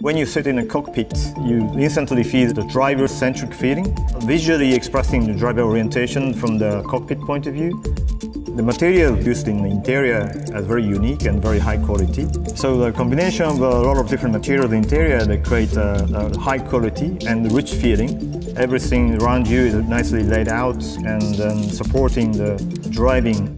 When you sit in a cockpit, you instantly feel the driver-centric feeling, visually expressing the driver orientation from the cockpit point of view. The material used in the interior is very unique and very high quality. So the combination of a lot of different materials in the interior, they create a, a high quality and rich feeling. Everything around you is nicely laid out and um, supporting the driving